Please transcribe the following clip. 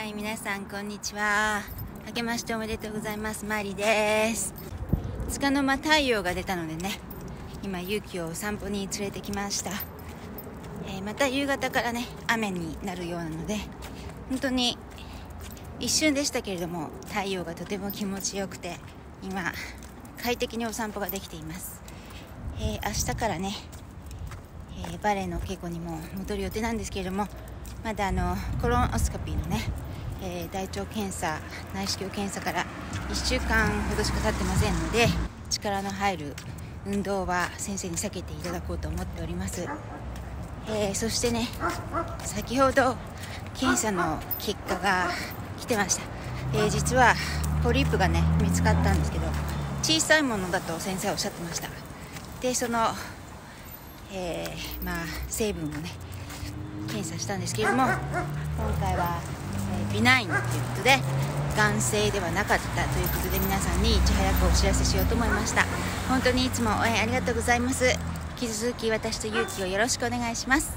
はい皆さんこんにちは。明けましておめでとうございます。マリです。つかの間太陽が出たのでね今勇気をお散歩に連れてきました、えー、また夕方からね雨になるようなので本当に一瞬でしたけれども太陽がとても気持ちよくて今快適にお散歩ができています、えー、明日からね、えー、バレエの稽古にも戻る予定なんですけれどもまだあのコロンオスコピーのね、えー、大腸検査内視鏡検査から1週間ほどしか経ってませんので力の入る運動は先生に避けていただこうと思っております、えー、そしてね先ほど検査の結果が来てました、えー、実はポリープがね見つかったんですけど小さいものだと先生はおっしゃってました。でその、えー、まあ成分をね検査したんですけれども今回は、えー、ビナインということで眼性ではなかったということで皆さんにいち早くお知らせしようと思いました。本当にいつも応援ありがとうございます。引き続き私と勇気をよろしくお願いします。